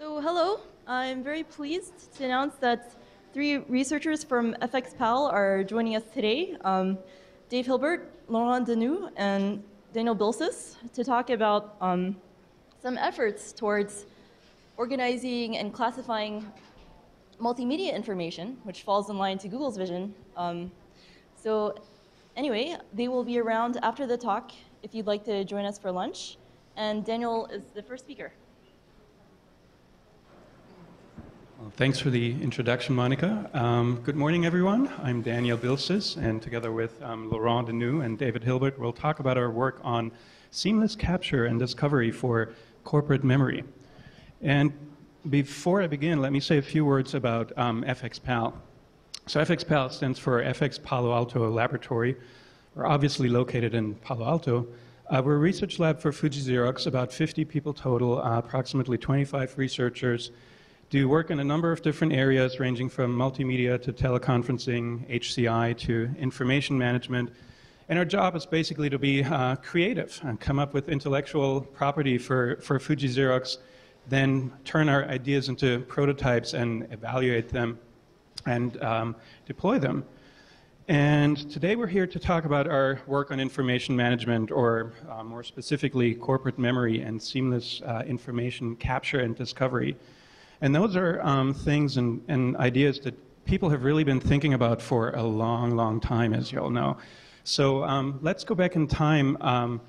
So hello, I'm very pleased to announce that three researchers from FXPAL are joining us today. Um, Dave Hilbert, Laurent Denoue, and Daniel Billsus to talk about um, some efforts towards organizing and classifying multimedia information, which falls in line to Google's vision. Um, so anyway, they will be around after the talk if you'd like to join us for lunch. And Daniel is the first speaker. Well, thanks for the introduction, Monica. Um, good morning, everyone. I'm Daniel Billsus, and together with um, Laurent Denoue and David Hilbert, we'll talk about our work on seamless capture and discovery for corporate memory. And before I begin, let me say a few words about um, FXPAL. So FXPAL stands for FX Palo Alto Laboratory. We're obviously located in Palo Alto. Uh, we're a research lab for Fuji Xerox, about 50 people total, uh, approximately 25 researchers do work in a number of different areas, ranging from multimedia to teleconferencing, HCI to information management. And our job is basically to be uh, creative and come up with intellectual property for, for Fuji Xerox, then turn our ideas into prototypes and evaluate them and um, deploy them. And today we're here to talk about our work on information management, or uh, more specifically, corporate memory and seamless uh, information capture and discovery. And those are um, things and, and ideas that people have really been thinking about for a long, long time, as you all know. So um, let's go back in time. Um,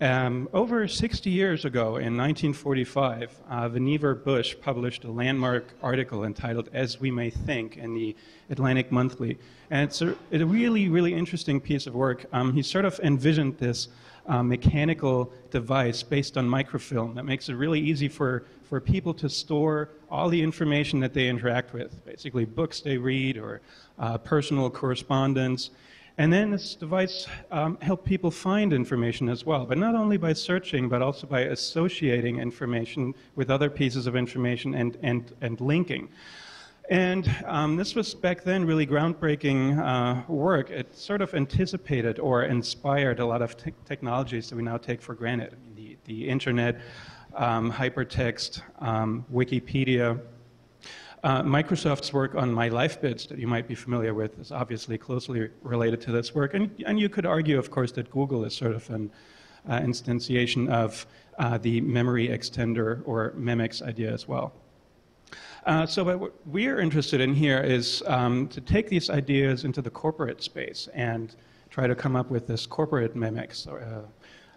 um, over 60 years ago, in 1945, uh, Vannevar Bush published a landmark article entitled As We May Think in the Atlantic Monthly. And it's a, a really, really interesting piece of work. Um, he sort of envisioned this uh, mechanical device based on microfilm that makes it really easy for, for people to store all the information that they interact with, basically books they read or uh, personal correspondence. And then this device um, helped people find information as well, but not only by searching, but also by associating information with other pieces of information and, and, and linking. And um, this was back then really groundbreaking uh, work. It sort of anticipated or inspired a lot of te- technologies that we now take for granted. I mean, the, the internet, um, hypertext, um, Wikipedia. Uh, Microsoft's work on My Life that you might be familiar with, is obviously closely related to this work. And, and you could argue, of course, that Google is sort of an uh, instantiation of uh, the memory extender or MEMEX idea as well. Uh, so what we're interested in here is um, to take these ideas into the corporate space and try to come up with this corporate MEMEX, or a,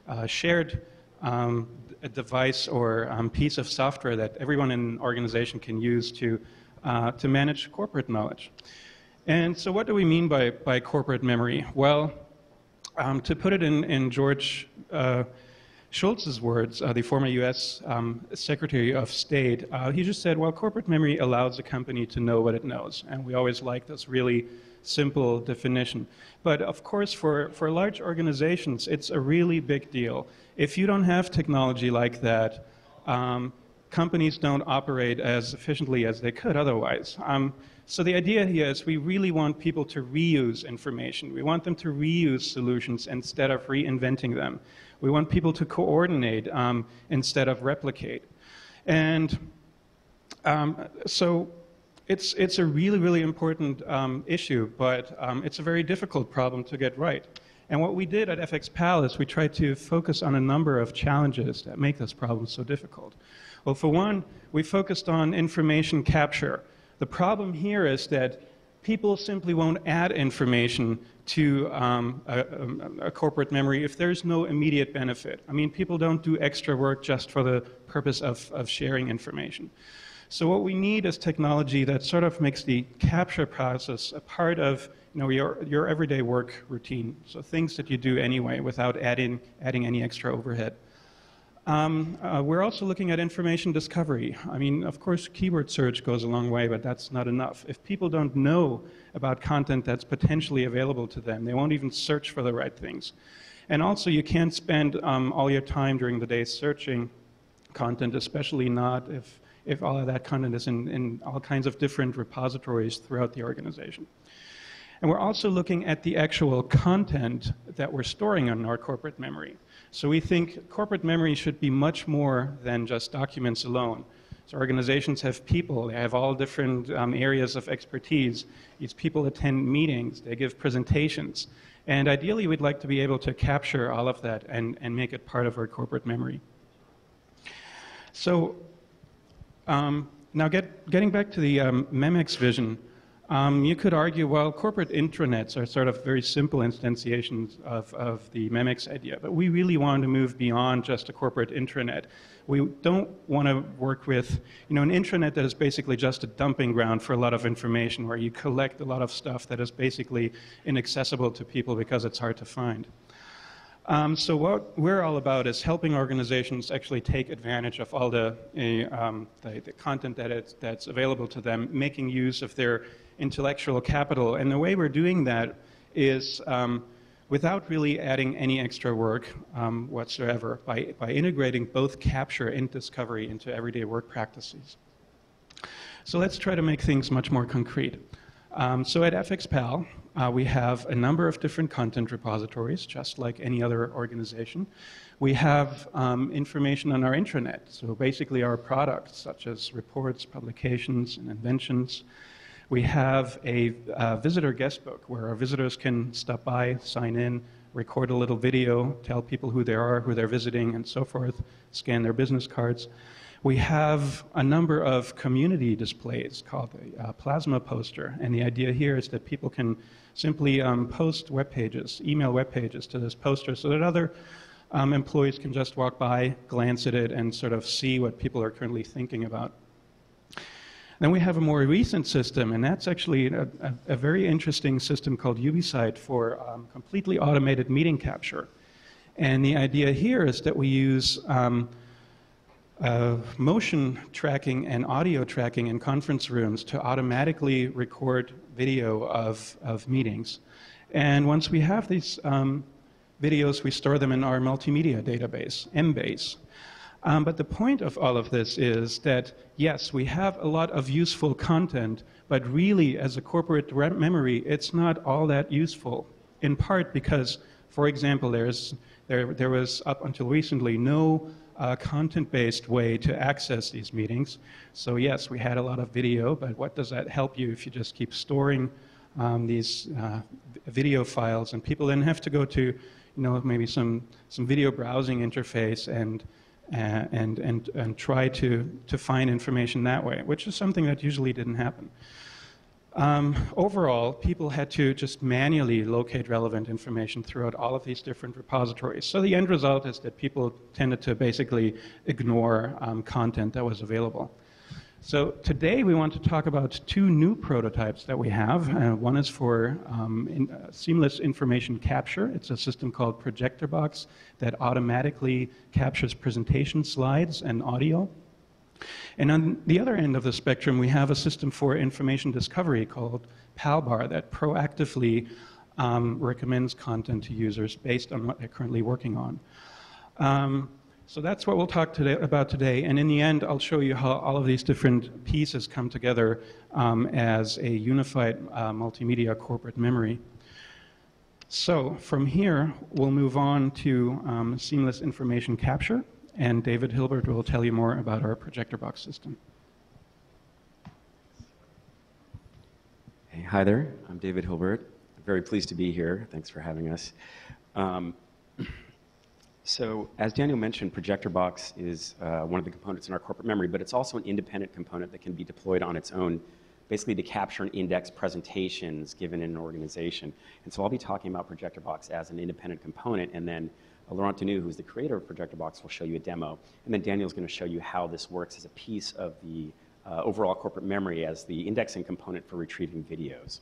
a shared um, a device or um, piece of software that everyone in an organization can use to, uh, to manage corporate knowledge. And so what do we mean by, by corporate memory? Well, um, to put it in, in George uh, Shultz's words, uh, the former US um, Secretary of State, uh, he just said, well, corporate memory allows a company to know what it knows. And we always like this really simple definition. But of course, for, for large organizations, it's a really big deal. If you don't have technology like that, um, companies don't operate as efficiently as they could otherwise. Um, so the idea here is we really want people to reuse information. We want them to reuse solutions instead of reinventing them. We want people to coordinate um, instead of replicate. And um, so it's, it's a really, really important um, issue, but um, it's a very difficult problem to get right. And what we did at FXPAL is we tried to focus on a number of challenges that make this problem so difficult. Well, for one, we focused on information capture. The problem here is that people simply won't add information to um, a, a, corporate memory if there's no immediate benefit. I mean, people don't do extra work just for the purpose of, of sharing information. So what we need is technology that sort of makes the capture process a part of you know, your, your everyday work routine. So things that you do anyway without adding, adding any extra overhead. Um, uh, we're also looking at information discovery. I mean, of course, keyword search goes a long way, but that's not enough. If people don't know about content that's potentially available to them, they won't even search for the right things. And also, you can't spend um, all your time during the day searching content, especially not if, if all of that content is in, in all kinds of different repositories throughout the organization. And we're also looking at the actual content that we're storing on our corporate memory. So we think corporate memory should be much more than just documents alone. So organizations have people, they have all different um, areas of expertise. These people attend meetings, they give presentations. And ideally, we'd like to be able to capture all of that and, and make it part of our corporate memory. So um, now get, getting back to the um, Memex vision, um, you could argue, well, corporate intranets are sort of very simple instantiations of, of the Memex idea, but we really want to move beyond just a corporate intranet. We don't want to work with, you know, an intranet that is basically just a dumping ground for a lot of information where you collect a lot of stuff that is basically inaccessible to people because it's hard to find. Um, so what we're all about is helping organizations actually take advantage of all the, uh, um, the, the, content that that's available to them, making use of their intellectual capital. And the way we're doing that is um, without really adding any extra work um, whatsoever, by, by integrating both capture and discovery into everyday work practices. So let's try to make things much more concrete. Um, so at FXPAL, uh, we have a number of different content repositories, just like any other organization. We have um, information on our intranet, so basically our products, such as reports, publications, and inventions. We have a uh, visitor guest book where our visitors can stop by, sign in, record a little video, tell people who they are, who they're visiting, and so forth, scan their business cards. We have a number of community displays called the uh, Plasma Poster, and the idea here is that people can simply um, post web pages, email web pages to this poster so that other um, employees can just walk by, glance at it, and sort of see what people are currently thinking about. Then we have a more recent system, and that's actually a, a, a very interesting system called Ubisite for um, completely automated meeting capture. And the idea here is that we use um, uh, motion tracking and audio tracking in conference rooms to automatically record video of, of meetings. And once we have these um, videos, we store them in our multimedia database, MBase. Um, but the point of all of this is that, yes, we have a lot of useful content, but really, as a corporate memory, it's not all that useful, in part because, for example, there's, there, there was up until recently no uh, content-based way to access these meetings. So yes, we had a lot of video, but what does that help you if you just keep storing um, these uh, video files and people then have to go to, you know, maybe some, some video browsing interface and, uh, and, and, and try to, to find information that way, which is something that usually didn't happen. Um, overall, people had to just manually locate relevant information throughout all of these different repositories. So the end result is that people tended to basically ignore um, content that was available. So today we want to talk about two new prototypes that we have. Uh, one is for um, in, uh, seamless information capture. It's a system called Projector Box that automatically captures presentation slides and audio. And on the other end of the spectrum, we have a system for information discovery called PALBAR that proactively um, recommends content to users based on what they're currently working on. Um, so that's what we'll talk today, about today. And in the end, I'll show you how all of these different pieces come together um, as a unified uh, multimedia corporate memory. So from here, we'll move on to um, seamless information capture and David Hilbert will tell you more about our projector box system. Hey, hi there. I'm David Hilbert. I'm very pleased to be here. Thanks for having us. Um, so, as Daniel mentioned, Projector Box is uh, one of the components in our corporate memory, but it's also an independent component that can be deployed on its own, basically to capture and index presentations given in an organization. And so, I'll be talking about ProjectorBox as an independent component, and then Laurent Denoue, who's the creator of ProjectorBox, will show you a demo. And then Daniel's going to show you how this works as a piece of the uh, overall corporate memory as the indexing component for retrieving videos.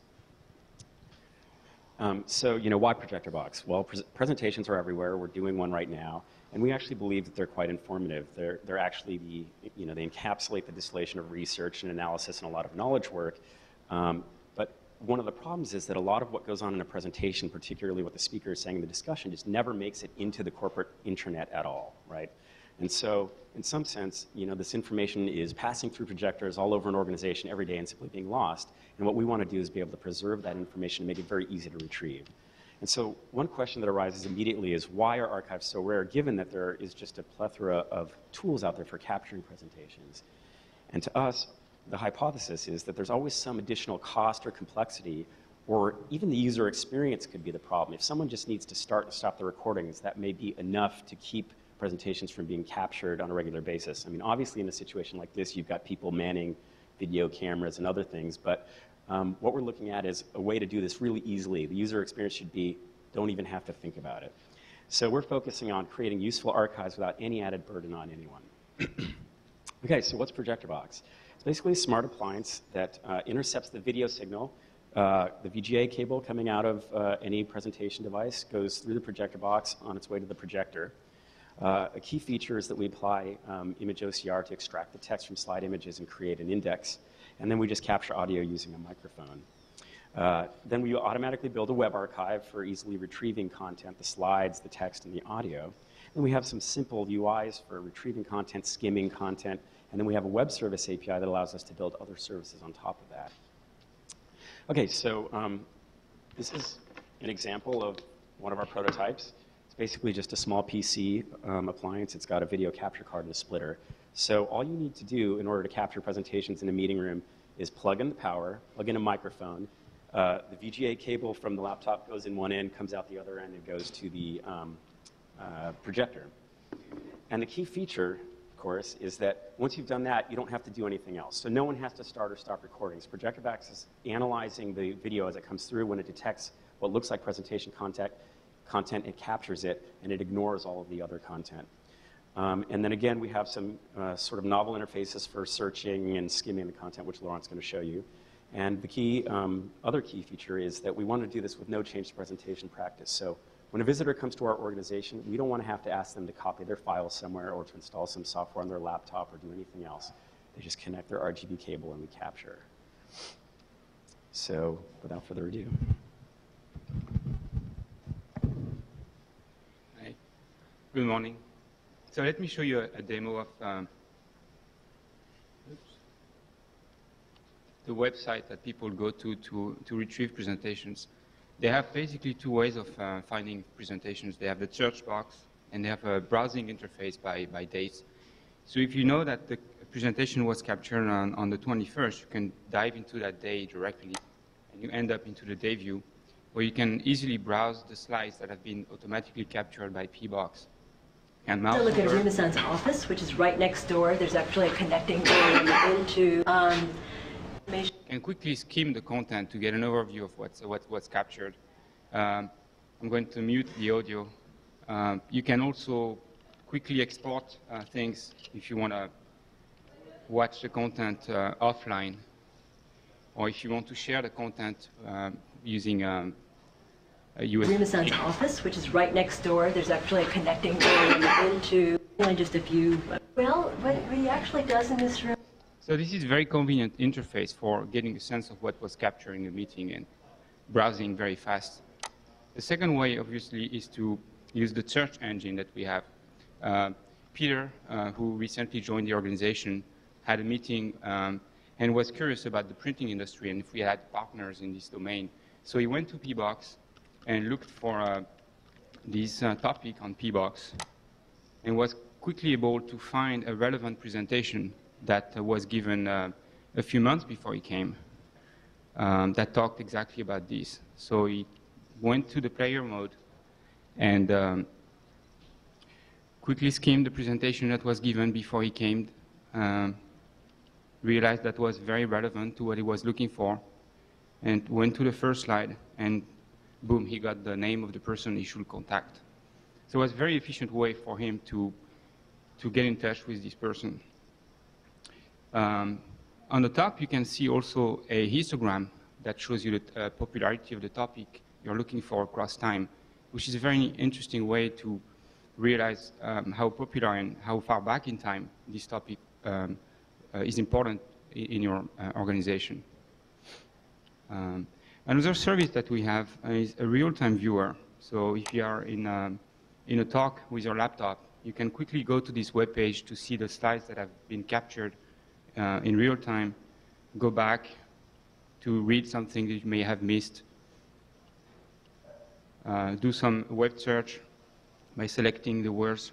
Um, so, you know, why ProjectorBox? Well, pre presentations are everywhere. We're doing one right now. And we actually believe that they're quite informative. They're, they're actually the, you know, they encapsulate the distillation of research and analysis and a lot of knowledge work. Um, but one of the problems is that a lot of what goes on in a presentation, particularly what the speaker is saying in the discussion, just never makes it into the corporate intranet at all, right? And so, in some sense, you know, this information is passing through projectors all over an organization every day and simply being lost. And what we want to do is be able to preserve that information and make it very easy to retrieve. And so, one question that arises immediately is why are archives so rare, given that there is just a plethora of tools out there for capturing presentations? And to us, the hypothesis is that there's always some additional cost or complexity, or even the user experience could be the problem. If someone just needs to start and stop the recordings, that may be enough to keep presentations from being captured on a regular basis. I mean, obviously, in a situation like this, you've got people manning video cameras and other things, but um, what we're looking at is a way to do this really easily. The user experience should be don't even have to think about it. So we're focusing on creating useful archives without any added burden on anyone. okay, so what's Projector Box? It's basically a smart appliance that uh, intercepts the video signal. Uh, the VGA cable coming out of uh, any presentation device goes through the projector box on its way to the projector. Uh, a key feature is that we apply um, image OCR to extract the text from slide images and create an index. And then we just capture audio using a microphone. Uh, then we automatically build a web archive for easily retrieving content, the slides, the text, and the audio. And we have some simple UIs for retrieving content, skimming content, and then we have a web service API that allows us to build other services on top of that. Okay, so um, this is an example of one of our prototypes It's basically just a small PC um, appliance. It's got a video capture card and a splitter. So all you need to do in order to capture presentations in a meeting room is plug in the power, plug in a microphone. Uh, the VGA cable from the laptop goes in one end, comes out the other end, and goes to the um, uh, projector. And the key feature, of course, is that once you've done that, you don't have to do anything else. So no one has to start or stop recordings. Projector is analyzing the video as it comes through when it detects what looks like presentation content content, it captures it, and it ignores all of the other content. Um, and then again, we have some uh, sort of novel interfaces for searching and skimming the content, which Laurent's going to show you. And the key, um, other key feature is that we want to do this with no change to presentation practice. So when a visitor comes to our organization, we don't want to have to ask them to copy their files somewhere or to install some software on their laptop or do anything else. They just connect their RGB cable and we capture. So without further ado. Good morning. So let me show you a, a demo of um, the website that people go to, to to retrieve presentations. They have basically two ways of uh, finding presentations. They have the search box and they have a browsing interface by, by date. So if you know that the presentation was captured on, on the 21st, you can dive into that day directly and you end up into the day view where you can easily browse the slides that have been automatically captured by PBox. And mouse look at Renaissance office, which is right next door. There's actually a connecting door into. Um, and quickly skim the content to get an overview of what's, what, what's captured. Um, I'm going to mute the audio. Um, you can also quickly export uh, things if you want to watch the content uh, offline, or if you want to share the content uh, using um, a Renaissance office, which is right next door. There's actually a connecting door into only just a few. Well, what he actually does in this room. So this is a very convenient interface for getting a sense of what was captured in the meeting and browsing very fast. The second way, obviously, is to use the search engine that we have. Uh, Peter, uh, who recently joined the organization, had a meeting um, and was curious about the printing industry and if we had partners in this domain. So he went to PBox and looked for uh, this uh, topic on PBox and was quickly able to find a relevant presentation that was given uh, a few months before he came um, that talked exactly about this. So he went to the player mode and um, quickly skimmed the presentation that was given before he came, um, realized that was very relevant to what he was looking for, and went to the first slide and boom, he got the name of the person he should contact. So it was a very efficient way for him to, to get in touch with this person. Um, on the top, you can see also a histogram that shows you the uh, popularity of the topic you're looking for across time, which is a very interesting way to realize um, how popular and how far back in time this topic um, uh, is important in, in your uh, organization. Another service that we have is a real-time viewer. So if you are in a, in a talk with your laptop, you can quickly go to this web page to see the slides that have been captured uh, in real time, go back to read something that you may have missed, uh, do some web search by selecting the words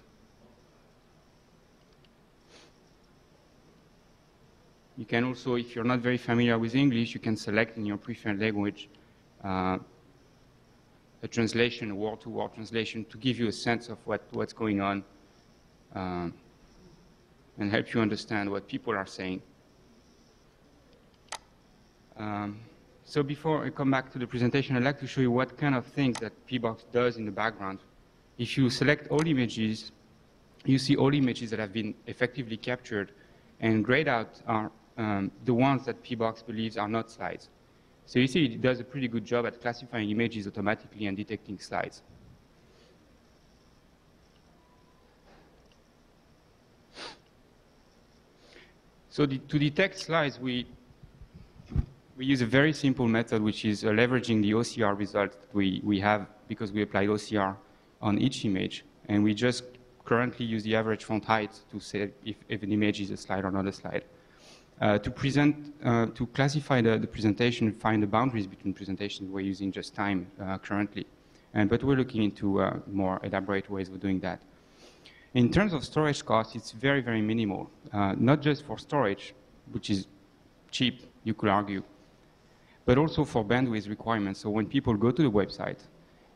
You can also, if you're not very familiar with English, you can select in your preferred language uh, a translation, a word-to-word translation, to give you a sense of what, what's going on um, and help you understand what people are saying. Um, so before I come back to the presentation, I'd like to show you what kind of things that PBox does in the background. If you select all images, you see all images that have been effectively captured, and grayed out are um, the ones that PBox believes are not slides. So you see it does a pretty good job at classifying images automatically and detecting slides. So the, to detect slides, we, we use a very simple method, which is uh, leveraging the OCR result that we, we have because we applied OCR on each image. And we just currently use the average font height to say if, if an image is a slide or not a slide. Uh, to present, uh, to classify the, the, presentation, find the boundaries between presentations, we're using just time uh, currently. And, but we're looking into uh, more elaborate ways of doing that. In terms of storage cost, it's very, very minimal. Uh, not just for storage, which is cheap, you could argue, but also for bandwidth requirements. So when people go to the website,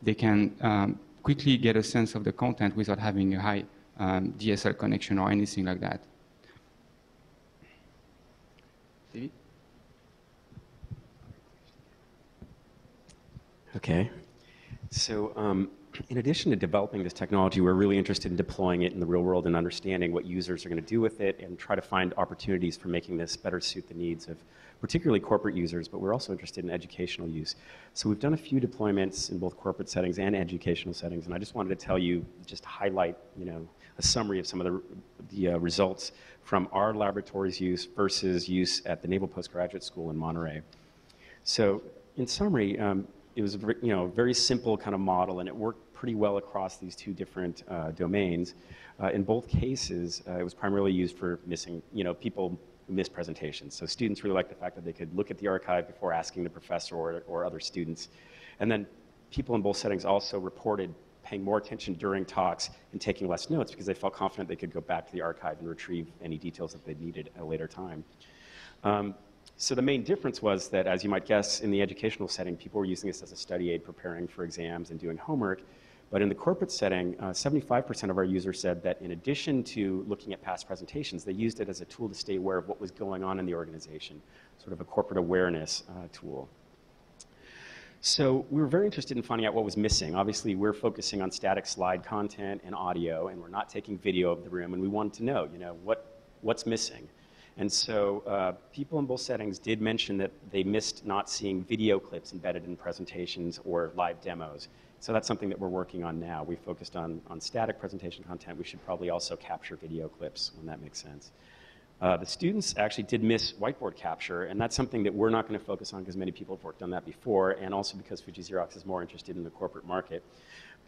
they can um, quickly get a sense of the content without having a high um, DSL connection or anything like that. Okay. So um, in addition to developing this technology, we're really interested in deploying it in the real world and understanding what users are going to do with it and try to find opportunities for making this better suit the needs of particularly corporate users, but we're also interested in educational use. So we've done a few deployments in both corporate settings and educational settings, and I just wanted to tell you, just highlight, you know, a summary of some of the, the uh, results from our laboratory's use versus use at the Naval Postgraduate School in Monterey. So in summary, um, it was a you know, very simple kind of model, and it worked pretty well across these two different uh, domains. Uh, in both cases, uh, it was primarily used for missing, you know, people miss presentations. So students really liked the fact that they could look at the archive before asking the professor or, or other students. And then people in both settings also reported paying more attention during talks and taking less notes because they felt confident they could go back to the archive and retrieve any details that they needed at a later time. Um, so the main difference was that, as you might guess, in the educational setting, people were using this as a study aid preparing for exams and doing homework. But in the corporate setting, 75% uh, of our users said that in addition to looking at past presentations, they used it as a tool to stay aware of what was going on in the organization, sort of a corporate awareness uh, tool. So we were very interested in finding out what was missing. Obviously, we're focusing on static slide content and audio, and we're not taking video of the room, and we wanted to know, you know, what, what's missing. And so uh, people in both settings did mention that they missed not seeing video clips embedded in presentations or live demos. So that's something that we're working on now. We focused on, on static presentation content. We should probably also capture video clips when that makes sense. Uh, the students actually did miss whiteboard capture, and that's something that we're not going to focus on because many people have worked on that before, and also because Fuji Xerox is more interested in the corporate market.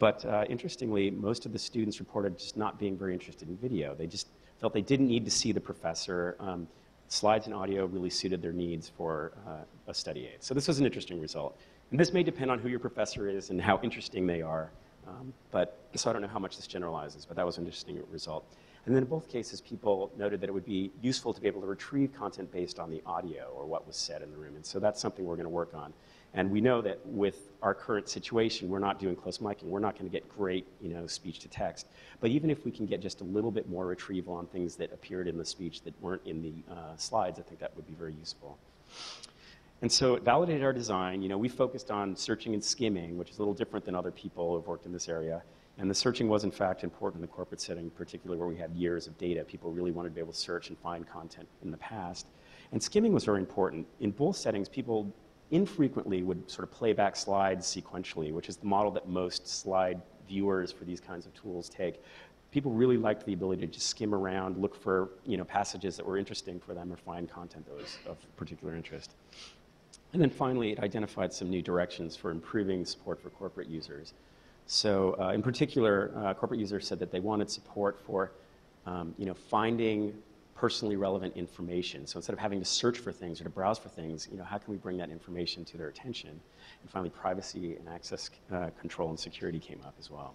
But uh, interestingly, most of the students reported just not being very interested in video. They just felt they didn't need to see the professor. Um, slides and audio really suited their needs for uh, a study aid. So this was an interesting result. And this may depend on who your professor is and how interesting they are. Um, but so I don't know how much this generalizes, but that was an interesting result. And then in both cases, people noted that it would be useful to be able to retrieve content based on the audio or what was said in the room. And so that's something we're going to work on. And we know that with our current situation, we're not doing close miking. We're not going to get great, you know, speech to text. But even if we can get just a little bit more retrieval on things that appeared in the speech that weren't in the uh, slides, I think that would be very useful. And so it validated our design. You know, we focused on searching and skimming, which is a little different than other people who've worked in this area. And the searching was, in fact, important in the corporate setting, particularly where we had years of data. People really wanted to be able to search and find content in the past. And skimming was very important. In both settings, people infrequently would sort of play back slides sequentially, which is the model that most slide viewers for these kinds of tools take. People really liked the ability to just skim around, look for you know, passages that were interesting for them or find content that was of particular interest. And then finally, it identified some new directions for improving support for corporate users. So uh, in particular, uh, corporate users said that they wanted support for um, you know, finding personally relevant information. So instead of having to search for things or to browse for things, you know, how can we bring that information to their attention? And finally, privacy and access uh, control and security came up as well.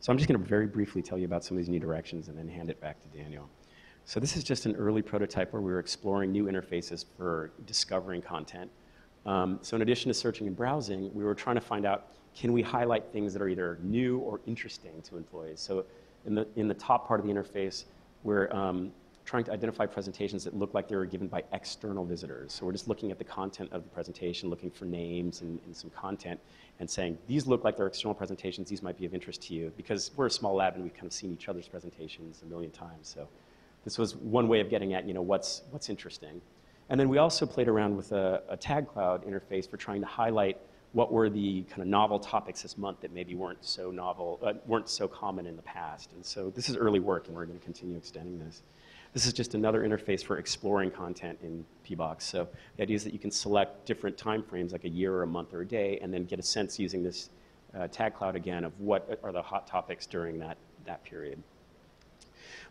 So I'm just going to very briefly tell you about some of these new directions and then hand it back to Daniel. So this is just an early prototype where we were exploring new interfaces for discovering content. Um, so in addition to searching and browsing, we were trying to find out, can we highlight things that are either new or interesting to employees? So in the, in the top part of the interface, we're um, trying to identify presentations that look like they were given by external visitors. So we're just looking at the content of the presentation, looking for names and, and, some content, and saying, these look like they're external presentations, these might be of interest to you. Because we're a small lab and we've kind of seen each other's presentations a million times. So this was one way of getting at, you know, what's, what's interesting. And then we also played around with a, a tag cloud interface for trying to highlight what were the kind of novel topics this month that maybe weren't so novel, uh, weren't so common in the past. And so this is early work, and we're going to continue extending this. This is just another interface for exploring content in PBox. So the idea is that you can select different time frames, like a year or a month or a day, and then get a sense using this uh, tag cloud again of what are the hot topics during that, that period.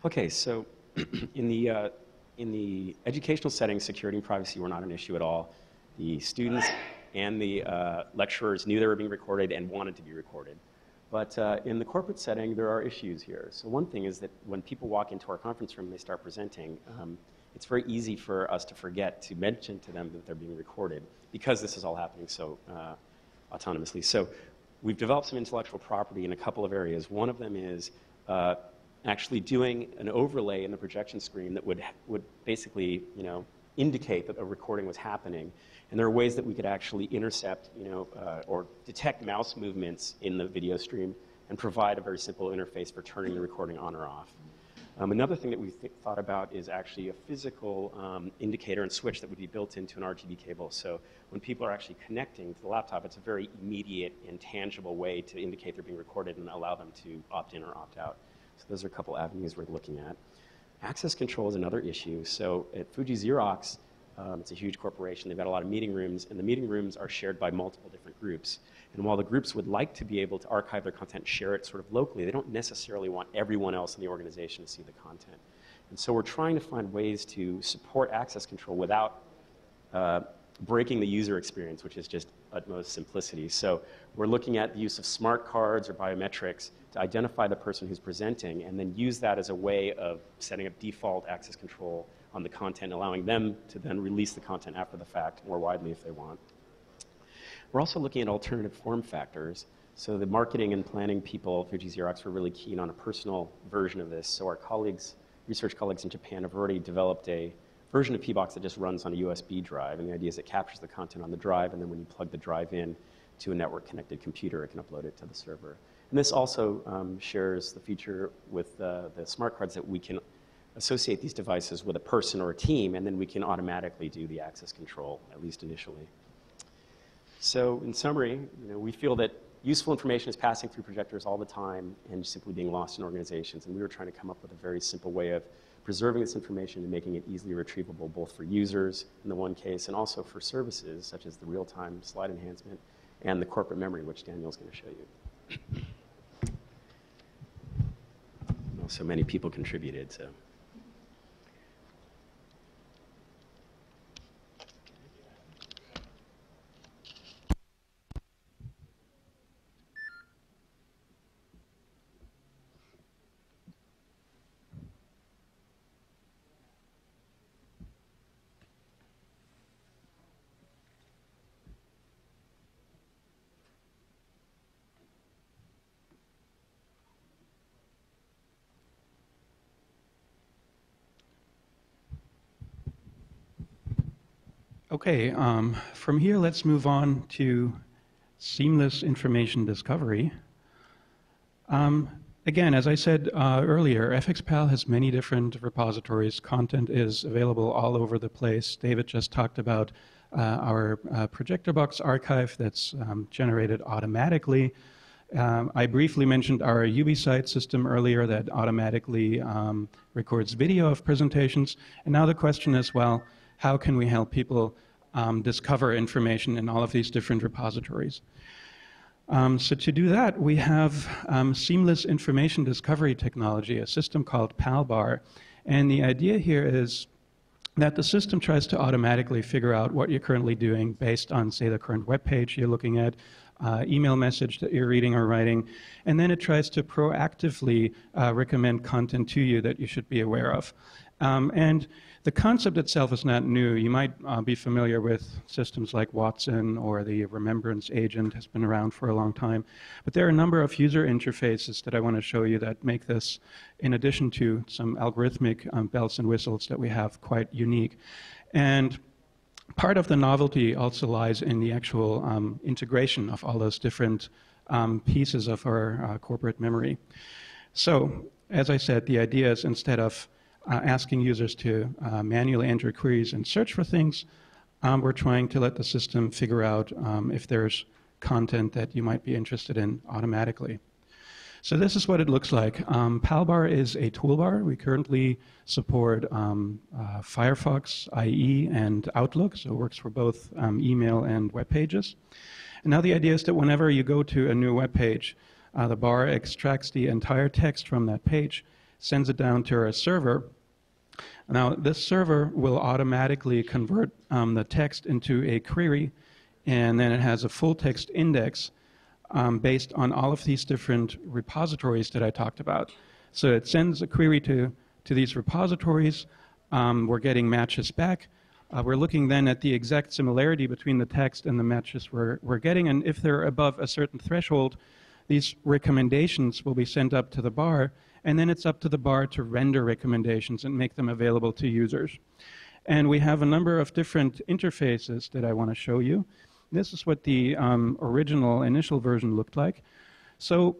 Okay, so in the uh, in the educational setting, security and privacy were not an issue at all. The students and the uh, lecturers knew they were being recorded and wanted to be recorded. But uh, in the corporate setting, there are issues here. So one thing is that when people walk into our conference room they start presenting, um, it's very easy for us to forget to mention to them that they're being recorded because this is all happening so uh, autonomously. So we've developed some intellectual property in a couple of areas. One of them is uh, actually doing an overlay in the projection screen that would, would basically, you know, indicate that a recording was happening. And there are ways that we could actually intercept, you know, uh, or detect mouse movements in the video stream and provide a very simple interface for turning the recording on or off. Um, another thing that we th thought about is actually a physical um, indicator and switch that would be built into an RGB cable. So when people are actually connecting to the laptop, it's a very immediate and tangible way to indicate they're being recorded and allow them to opt in or opt out. So those are a couple avenues we're looking at. Access control is another issue. So at Fuji Xerox, um, it's a huge corporation. They've got a lot of meeting rooms, and the meeting rooms are shared by multiple different groups. And while the groups would like to be able to archive their content, share it sort of locally, they don't necessarily want everyone else in the organization to see the content. And so we're trying to find ways to support access control without uh, breaking the user experience, which is just utmost simplicity. So we're looking at the use of smart cards or biometrics to identify the person who's presenting and then use that as a way of setting up default access control on the content, allowing them to then release the content after the fact more widely if they want. We're also looking at alternative form factors. So the marketing and planning people, Fuji Xerox, were really keen on a personal version of this. So our colleagues, research colleagues in Japan have already developed a version of PBox that just runs on a USB drive. And the idea is it captures the content on the drive, and then when you plug the drive in to a network connected computer, it can upload it to the server. And this also um, shares the feature with uh, the smart cards that we can associate these devices with a person or a team, and then we can automatically do the access control, at least initially. So in summary, you know, we feel that useful information is passing through projectors all the time and simply being lost in organizations. And we were trying to come up with a very simple way of preserving this information and making it easily retrievable both for users in the one case and also for services such as the real-time slide enhancement and the corporate memory, which Daniel's going to show you. so many people contributed, so. Okay, um, from here, let's move on to seamless information discovery. Um, again, as I said uh, earlier, FXPAL has many different repositories. Content is available all over the place. David just talked about uh, our uh, projector box archive that's um, generated automatically. Um, I briefly mentioned our Ubisite system earlier that automatically um, records video of presentations. And now the question is, well, how can we help people um, discover information in all of these different repositories. Um, so to do that, we have um, seamless information discovery technology, a system called PALBAR. And the idea here is that the system tries to automatically figure out what you're currently doing based on, say, the current web page you're looking at, uh, email message that you're reading or writing, and then it tries to proactively uh, recommend content to you that you should be aware of. Um, and the concept itself is not new. You might uh, be familiar with systems like Watson or the Remembrance Agent has been around for a long time. But there are a number of user interfaces that I want to show you that make this, in addition to some algorithmic um, bells and whistles that we have, quite unique. And part of the novelty also lies in the actual um, integration of all those different um, pieces of our uh, corporate memory. So, as I said, the idea is instead of uh, asking users to uh, manually enter queries and search for things. Um, we're trying to let the system figure out um, if there's content that you might be interested in automatically. So this is what it looks like. Um, Palbar is a toolbar. We currently support um, uh, Firefox, IE, and Outlook, so it works for both um, email and web pages. And now the idea is that whenever you go to a new web page, uh, the bar extracts the entire text from that page sends it down to our server. Now, this server will automatically convert um, the text into a query, and then it has a full text index um, based on all of these different repositories that I talked about. So it sends a query to, to these repositories. Um, we're getting matches back. Uh, we're looking then at the exact similarity between the text and the matches we're, we're getting, and if they're above a certain threshold, these recommendations will be sent up to the bar, and then it's up to the bar to render recommendations and make them available to users. And we have a number of different interfaces that I want to show you. This is what the um, original initial version looked like. So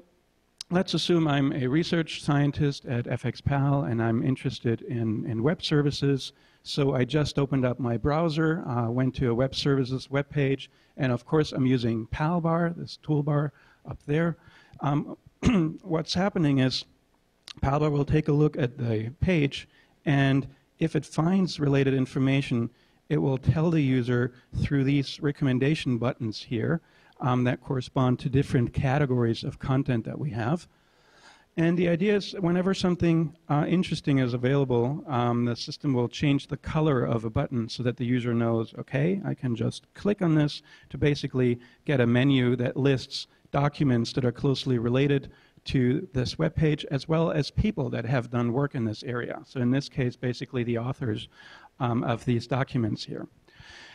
let's assume I'm a research scientist at FXPAL and I'm interested in, in web services. So I just opened up my browser, uh, went to a web services web page, and of course I'm using PALBAR, this toolbar up there. Um, what's happening is Palbar will take a look at the page, and if it finds related information, it will tell the user through these recommendation buttons here um, that correspond to different categories of content that we have. And the idea is whenever something uh, interesting is available, um, the system will change the color of a button so that the user knows, okay, I can just click on this to basically get a menu that lists documents that are closely related to this web page, as well as people that have done work in this area. So in this case, basically the authors um, of these documents here.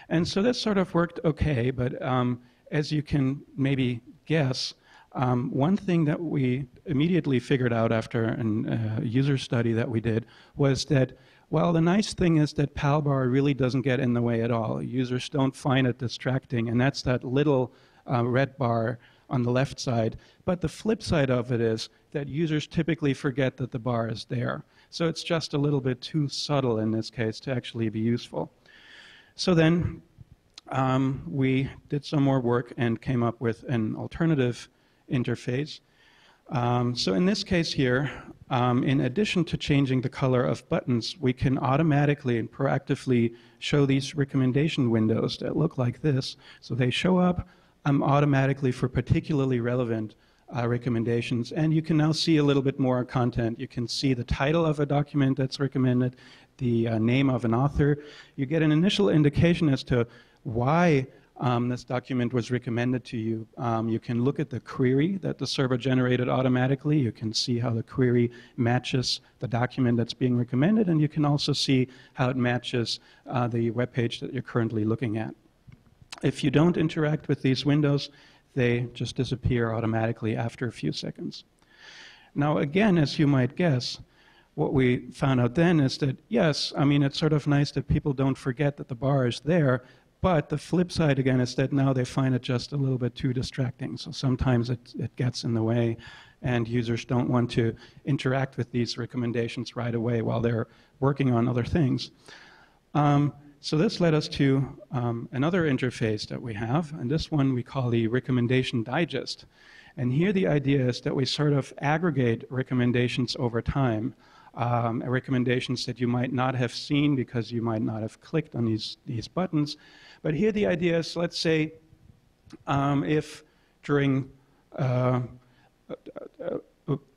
And so this sort of worked okay, but um, as you can maybe guess, um, one thing that we immediately figured out after a uh, user study that we did was that, well, the nice thing is that PALBAR really doesn't get in the way at all. Users don't find it distracting, and that's that little uh, red bar on the left side. But the flip side of it is that users typically forget that the bar is there. So it's just a little bit too subtle in this case to actually be useful. So then um, we did some more work and came up with an alternative interface. Um, so in this case here, um, in addition to changing the color of buttons, we can automatically and proactively show these recommendation windows that look like this. So they show up um, automatically for particularly relevant uh, recommendations. And you can now see a little bit more content. You can see the title of a document that's recommended, the uh, name of an author. You get an initial indication as to why um, this document was recommended to you. Um, you can look at the query that the server generated automatically. You can see how the query matches the document that's being recommended, and you can also see how it matches uh, the web page that you're currently looking at. If you don't interact with these windows, they just disappear automatically after a few seconds. Now, again, as you might guess, what we found out then is that, yes, I mean, it's sort of nice that people don't forget that the bar is there, but the flip side again is that now they find it just a little bit too distracting. So sometimes it, it gets in the way, and users don't want to interact with these recommendations right away while they're working on other things. Um, so this led us to um, another interface that we have, and this one we call the Recommendation Digest. And here the idea is that we sort of aggregate recommendations over time, um, recommendations that you might not have seen because you might not have clicked on these, these buttons. But here the idea is, let's say, um, if during uh,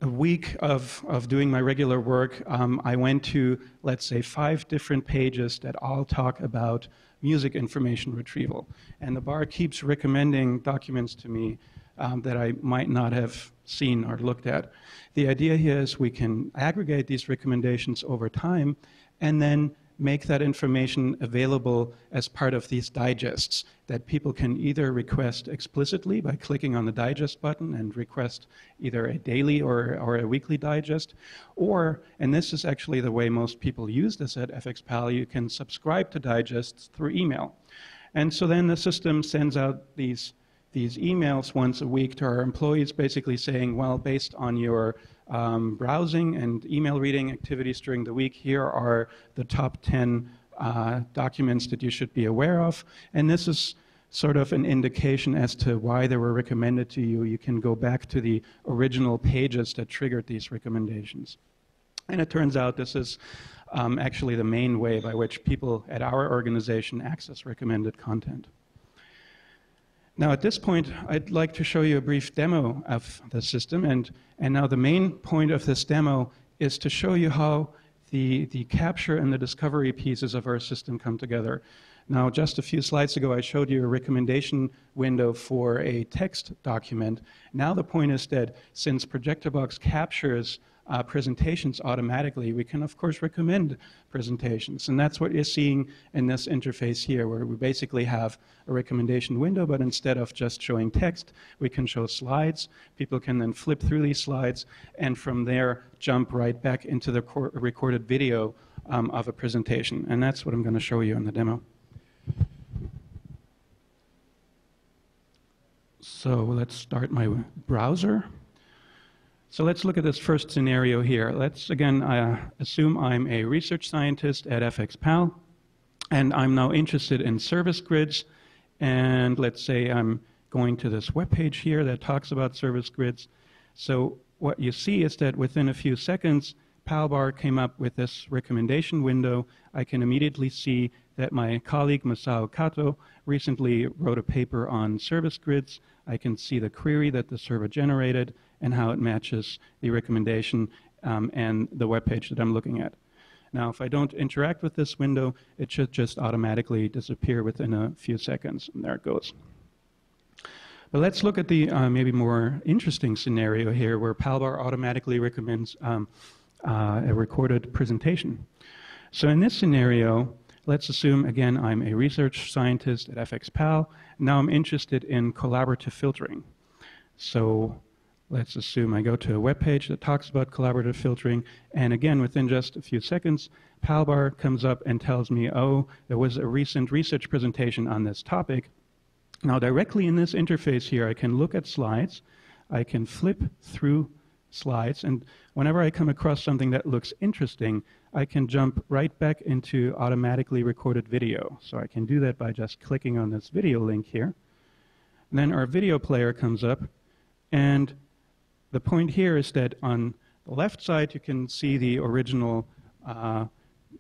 a week of, of doing my regular work, um, I went to, let's say, five different pages that all talk about music information retrieval. And the bar keeps recommending documents to me um, that I might not have seen or looked at. The idea here is we can aggregate these recommendations over time and then make that information available as part of these digests that people can either request explicitly by clicking on the digest button and request either a daily or, or a weekly digest, or, and this is actually the way most people use this at FXPAL, you can subscribe to digests through email. And so then the system sends out these, these emails once a week to our employees basically saying, well, based on your um, browsing and email reading activities during the week, here are the top 10 uh, documents that you should be aware of. And this is sort of an indication as to why they were recommended to you. You can go back to the original pages that triggered these recommendations. And it turns out this is um, actually the main way by which people at our organization access recommended content. Now, at this point, I'd like to show you a brief demo of the system. And, and now the main point of this demo is to show you how the, the capture and the discovery pieces of our system come together. Now, just a few slides ago, I showed you a recommendation window for a text document. Now the point is that since ProjectorBox captures uh, presentations automatically, we can of course recommend presentations. And that's what you're seeing in this interface here, where we basically have a recommendation window, but instead of just showing text, we can show slides. People can then flip through these slides and from there jump right back into the recorded video um, of a presentation. And that's what I'm going to show you in the demo. So let's start my browser. So let's look at this first scenario here. Let's again uh, assume I'm a research scientist at FXPAL, and I'm now interested in service grids. And let's say I'm going to this web page here that talks about service grids. So what you see is that within a few seconds, Palbar came up with this recommendation window. I can immediately see that my colleague Masao Kato recently wrote a paper on service grids. I can see the query that the server generated and how it matches the recommendation um, and the web page that I'm looking at. Now, if I don't interact with this window, it should just automatically disappear within a few seconds. And there it goes. But let's look at the uh, maybe more interesting scenario here where Palbar automatically recommends um, uh, a recorded presentation. So in this scenario, let's assume, again, I'm a research scientist at FXPAL. Now I'm interested in collaborative filtering. So let's assume I go to a web page that talks about collaborative filtering, and again, within just a few seconds, Palbar comes up and tells me, oh, there was a recent research presentation on this topic. Now, directly in this interface here, I can look at slides, I can flip through slides, and whenever I come across something that looks interesting, I can jump right back into automatically recorded video. So I can do that by just clicking on this video link here. And then our video player comes up, and the point here is that on the left side, you can see the original uh,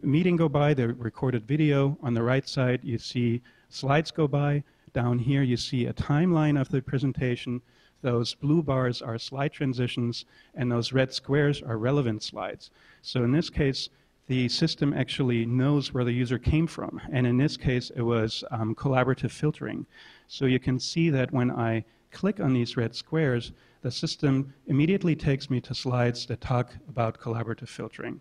meeting go by, the recorded video. On the right side, you see slides go by. Down here, you see a timeline of the presentation. Those blue bars are slide transitions, and those red squares are relevant slides. So in this case, the system actually knows where the user came from. And in this case, it was um, collaborative filtering. So you can see that when I click on these red squares, the system immediately takes me to slides that talk about collaborative filtering.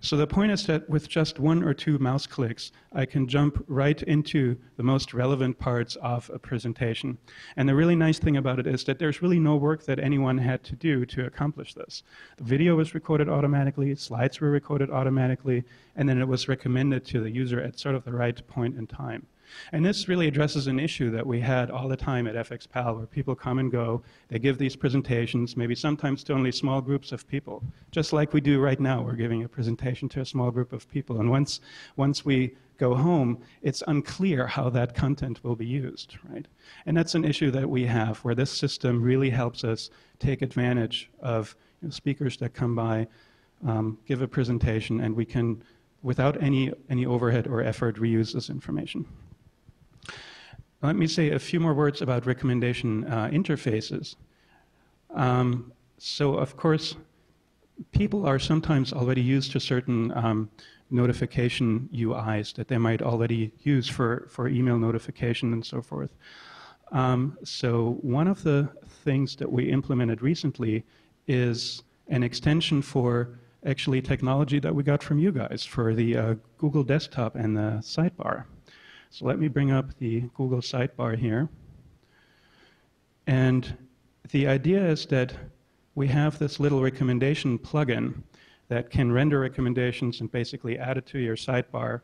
So the point is that with just one or two mouse clicks, I can jump right into the most relevant parts of a presentation. And the really nice thing about it is that there's really no work that anyone had to do to accomplish this. The video was recorded automatically, slides were recorded automatically, and then it was recommended to the user at sort of the right point in time. And this really addresses an issue that we had all the time at FXPAL, where people come and go, they give these presentations, maybe sometimes to only small groups of people, just like we do right now. We're giving a presentation to a small group of people. And once, once we go home, it's unclear how that content will be used, right? And that's an issue that we have, where this system really helps us take advantage of you know, speakers that come by, um, give a presentation, and we can, without any, any overhead or effort, reuse this information. Let me say a few more words about recommendation uh, interfaces. Um, so, of course, people are sometimes already used to certain um, notification UIs that they might already use for, for email notification and so forth. Um, so, one of the things that we implemented recently is an extension for actually technology that we got from you guys for the uh, Google desktop and the sidebar. So let me bring up the Google sidebar here. And the idea is that we have this little recommendation plugin that can render recommendations and basically add it to your sidebar.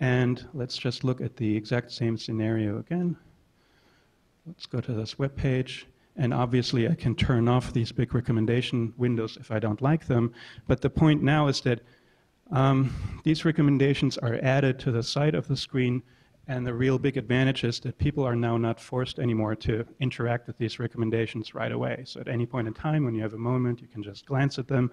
And let's just look at the exact same scenario again. Let's go to this web page. And obviously, I can turn off these big recommendation windows if I don't like them. But the point now is that um, these recommendations are added to the side of the screen and the real big advantage is that people are now not forced anymore to interact with these recommendations right away. So at any point in time, when you have a moment, you can just glance at them,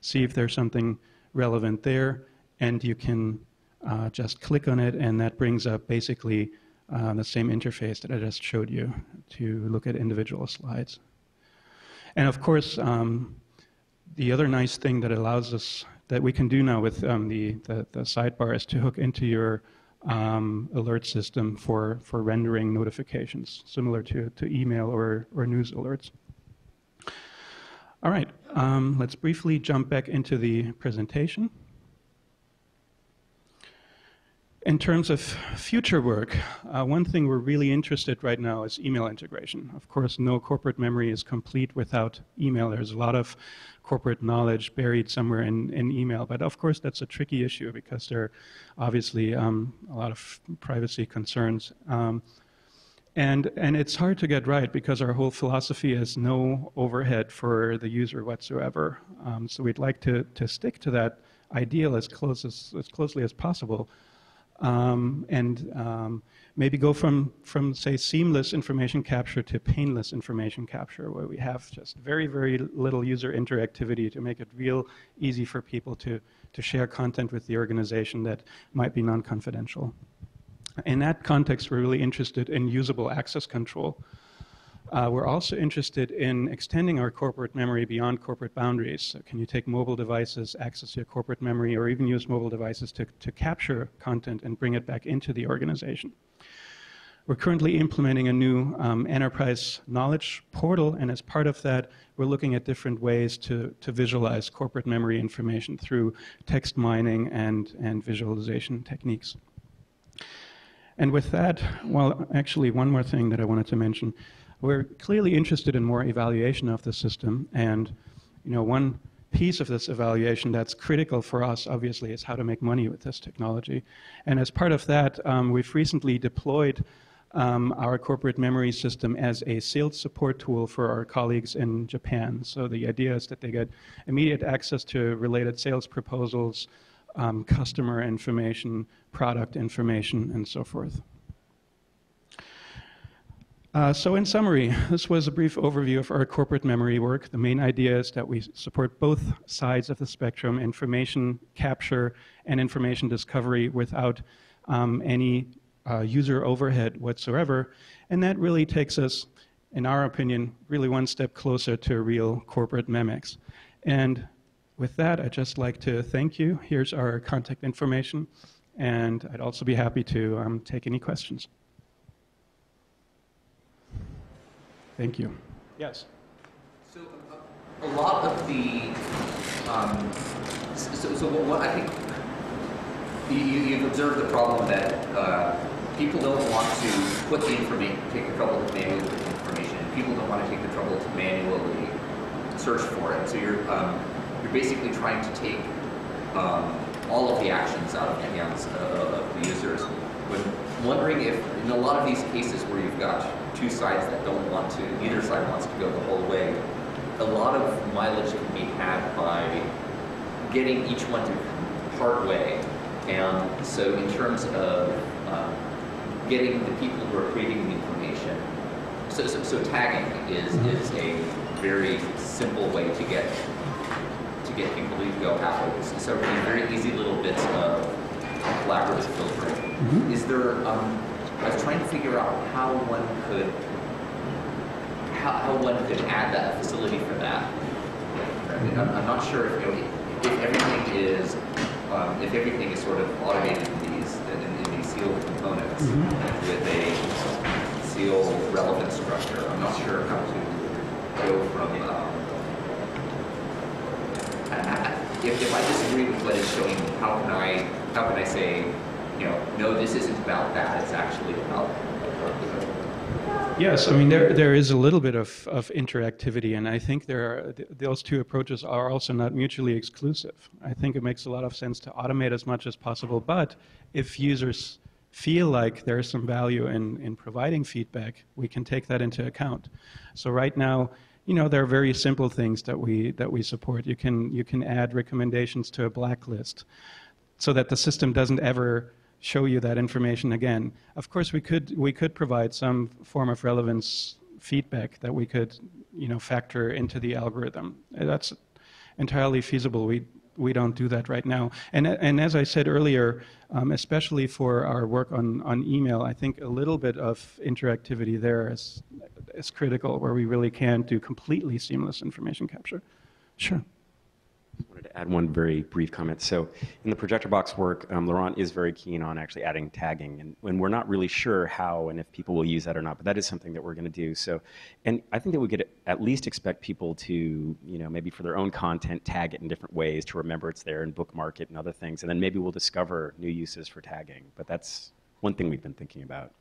see if there's something relevant there, and you can uh, just click on it, and that brings up basically uh, the same interface that I just showed you to look at individual slides. And of course, um, the other nice thing that allows us that we can do now with um, the, the, the sidebar is to hook into your um, alert system for, for rendering notifications, similar to, to email or, or news alerts. All right, um, let's briefly jump back into the presentation. In terms of future work, uh, one thing we're really interested right now is email integration. Of course, no corporate memory is complete without email. There's a lot of corporate knowledge buried somewhere in, in email. But of course, that's a tricky issue because there are obviously um, a lot of privacy concerns. Um, and, and it's hard to get right because our whole philosophy is no overhead for the user whatsoever. Um, so we'd like to, to stick to that ideal as, close as, as closely as possible. Um, and um, maybe go from, from, say, seamless information capture to painless information capture, where we have just very, very little user interactivity to make it real easy for people to, to share content with the organization that might be non-confidential. In that context, we're really interested in usable access control. Uh, we're also interested in extending our corporate memory beyond corporate boundaries. So can you take mobile devices, access your corporate memory, or even use mobile devices to, to capture content and bring it back into the organization? We're currently implementing a new um, enterprise knowledge portal, and as part of that, we're looking at different ways to, to visualize corporate memory information through text mining and, and visualization techniques. And with that, well, actually, one more thing that I wanted to mention. We're clearly interested in more evaluation of the system, and you know, one piece of this evaluation that's critical for us, obviously, is how to make money with this technology. And as part of that, um, we've recently deployed um, our corporate memory system as a sales support tool for our colleagues in Japan. So the idea is that they get immediate access to related sales proposals, um, customer information, product information, and so forth. Uh, so in summary, this was a brief overview of our corporate memory work. The main idea is that we support both sides of the spectrum, information capture and information discovery without um, any uh, user overhead whatsoever. And that really takes us, in our opinion, really one step closer to real corporate memex. And with that, I'd just like to thank you. Here's our contact information, and I'd also be happy to um, take any questions. Thank you. Yes. So a, a lot of the, um, so, so what I think you, you've observed the problem that uh, people don't want to put the information, take the trouble to manually put the information. People don't want to take the trouble to manually search for it. So you're um, you're basically trying to take um, all of the actions out of the hands uh, of the users. When wondering if in a lot of these cases where you've got two sides that don't want to, either side wants to go the whole way, a lot of mileage can be had by getting each one to part way. And so in terms of um, getting the people who are creating the information. So, so, so tagging is, mm -hmm. is a very simple way to get to get people to go halfway. So very easy little bits of collaborative filtering. Mm -hmm. Is there? Um, I was trying to figure out how one could how, how one could add that facility for that. I'm, I'm not sure if, you know, if everything is um, if everything is sort of automated in these in, in these sealed components mm -hmm. with a seal relevant structure. I'm not sure how to go from um, if, if I disagree with what it's showing me, how can I, how can I say, you know, no, this isn't about that, it's actually about, Yes, I mean, there, there is a little bit of, of interactivity, and I think there are, th- those two approaches are also not mutually exclusive. I think it makes a lot of sense to automate as much as possible, but if users feel like there is some value in, in providing feedback, we can take that into account. So right now, you know, there are very simple things that we, that we support. You can, you can add recommendations to a blacklist so that the system doesn't ever show you that information again. Of course, we could we could provide some form of relevance feedback that we could you know factor into the algorithm. That's entirely feasible. We we don't do that right now. And and as I said earlier, um, especially for our work on on email, I think a little bit of interactivity there is is critical, where we really can do completely seamless information capture. Sure. Wanted to add one very brief comment. So, in the ProjectorBox work, um, Laurent is very keen on actually adding tagging, and when we're not really sure how and if people will use that or not, but that is something that we're going to do. So, and I think that we could at least expect people to, you know, maybe for their own content, tag it in different ways to remember it's there and bookmark it and other things, and then maybe we'll discover new uses for tagging. But that's one thing we've been thinking about.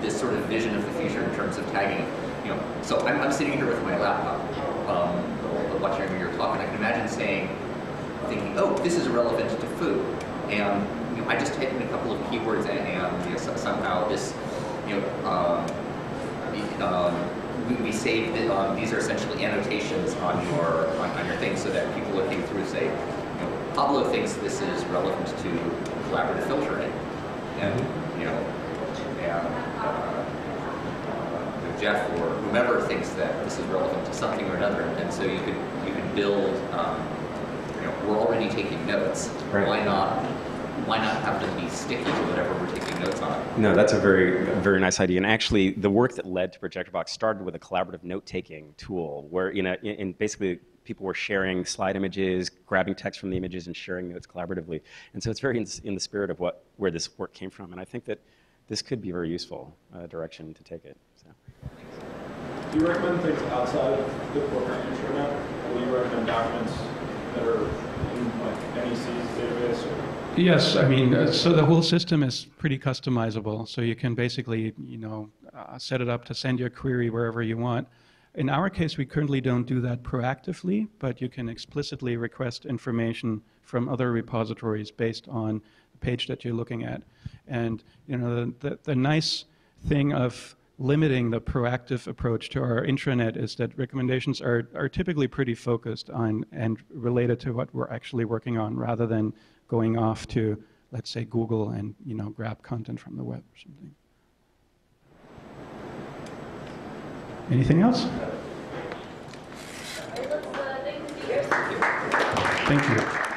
this sort of vision of the future in terms of tagging. You know, so I'm, I'm sitting here with my laptop, um, watching your talk, and I can imagine saying, thinking, oh, this is relevant to food, and you know, I just type in a couple of keywords, and, and you know, somehow this, you know, um, um, we, we save the, um, these are essentially annotations on your on, on your thing, so that people looking through say, you know, Pablo thinks this is relevant to collaborative filtering, and you know, and Jeff or whomever thinks that this is relevant to something or another, and so you could you could build. Um, you know, we're already taking notes. Right. Why not? Why not have them be sticky to whatever we're taking notes on? No, that's a very, very nice idea. And actually, the work that led to ProjectorBox started with a collaborative note-taking tool, where you know, in, in basically people were sharing slide images, grabbing text from the images, and sharing notes collaboratively. And so it's very in, in the spirit of what where this work came from. And I think that this could be a very useful uh, direction to take it. So. Do you recommend things outside of the corporate intranet? Do you recommend documents that are in like NEC's database or? Yes, I mean, uh, so the whole system is pretty customizable. So you can basically, you know, uh, set it up to send your query wherever you want. In our case, we currently don't do that proactively, but you can explicitly request information from other repositories based on the page that you're looking at. And you know, the, the, the nice thing of limiting the proactive approach to our intranet is that recommendations are, are typically pretty focused on and related to what we're actually working on rather than going off to, let's say, Google and you know, grab content from the web or something. Anything else? Thank you.